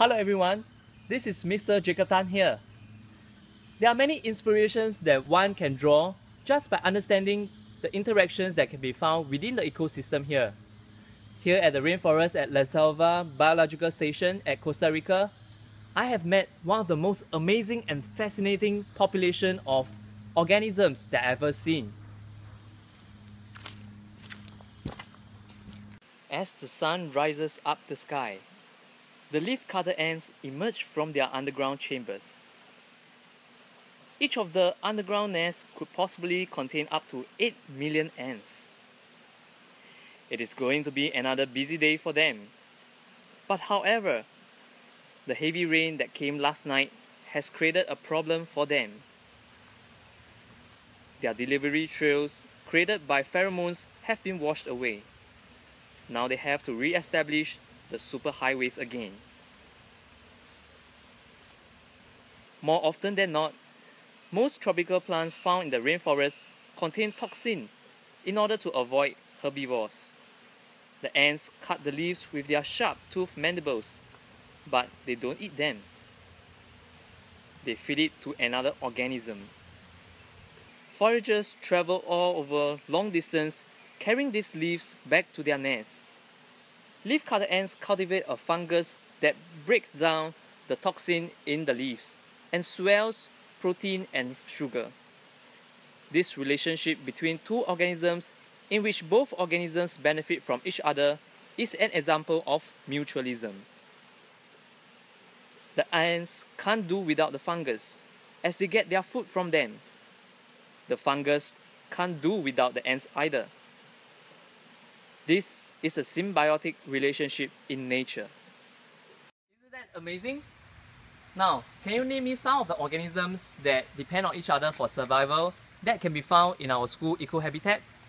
Hello everyone, this is Mr. Jacob Tan here. There are many inspirations that one can draw just by understanding the interactions that can be found within the ecosystem here. Here at the rainforest at La Selva Biological Station at Costa Rica, I have met one of the most amazing and fascinating population of organisms that I've ever seen. As the sun rises up the sky, the leaf-cutter ants emerge from their underground chambers. Each of the underground nests could possibly contain up to 8 million ants. It is going to be another busy day for them. But however, the heavy rain that came last night has created a problem for them. Their delivery trails created by pheromones have been washed away. Now they have to re-establish the superhighways again. More often than not, most tropical plants found in the rainforest contain toxin in order to avoid herbivores. The ants cut the leaves with their sharp toothed mandibles, but they don't eat them. They feed it to another organism. Foragers travel all over long distance carrying these leaves back to their nests. Leafcutter ants cultivate a fungus that breaks down the toxin in the leaves and swells protein and sugar. This relationship between two organisms in which both organisms benefit from each other is an example of mutualism. The ants can't do without the fungus as they get their food from them. The fungus can't do without the ants either. This is a symbiotic relationship in nature. Isn't that amazing? Now, can you name me some of the organisms that depend on each other for survival that can be found in our school ecohabitats?